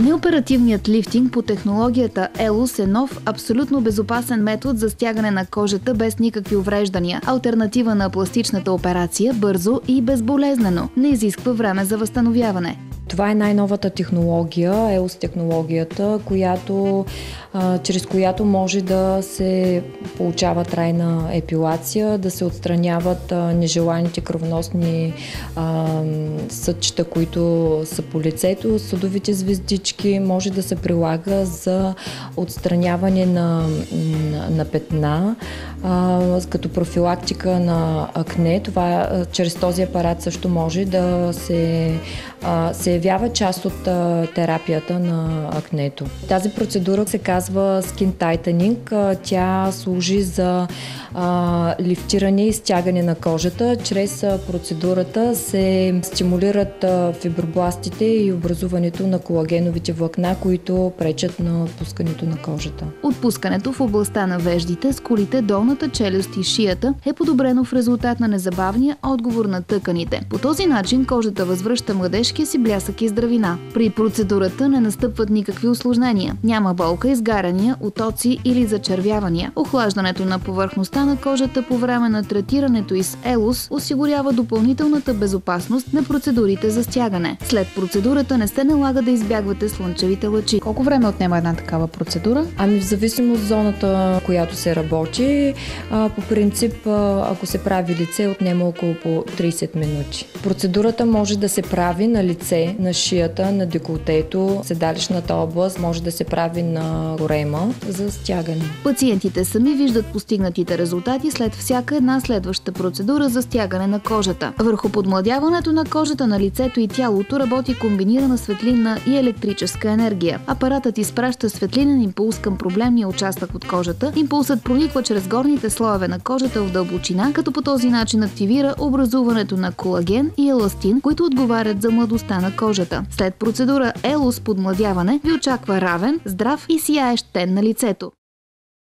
Неоперативният лифтинг по технологията ELUS е нов, абсолютно безопасен метод за стягане на кожата без никакви увреждания. Альтернатива на пластичната операция, бързо и безболезнено. Не изисква време за възстановяване. Това е най-новата технология, ЕОС технологията, която, чрез която може да се получава трайна епилация, да се отстраняват нежеланите кръвоносни а, съдчета, които са по лицето, съдовите звездички, може да се прилага за отстраняване на, на, на петна, а, като профилактика на акне. Това чрез този апарат също може да се, а, се явява част от а, терапията на акнето. Тази процедура се казва Skin Tightening. Тя служи за а, лифтиране и стягане на кожата. Чрез а, процедурата се стимулират а, фибробластите и образуването на колагеновите влакна, които пречат на отпускането на кожата. Отпускането в областта на веждите, скулите, долната челюст и шията е подобрено в резултат на незабавния отговор на тъканите. По този начин кожата възвръща младежкия си блясък и здравина. При процедурата не настъпват никакви осложнения. Няма болка, изгарания, утоци или зачервявания. Охлаждането на повърхността на кожата по време на третирането и с елус осигурява допълнителната безопасност на процедурите за стягане. След процедурата не се налага да избягвате слънчевите лъчи. Колко време отнема една такава процедура? Ами в зависимост от зоната, която се работи, по принцип, ако се прави лице, отнема около по 30 минути. Процедурата може да се прави на лице, на шията, на деколтето, седалищната област, може да се прави на корема за стягане. Пациентите сами виждат постигнатите резултати след всяка една следваща процедура за стягане на кожата. Върху подмладяването на кожата на лицето и тялото работи комбинирана светлинна и електрическа енергия. Апаратът изпраща светлинен импулс към проблемния участък от кожата. Импулсът прониква чрез горните слоеве на кожата в дълбочина, като по този начин активира образуването на колаген и еластин, които отговарят за младостта на кожата. След процедура елос подмладяване ви очаква равен, здрав и сияещ тен на лицето.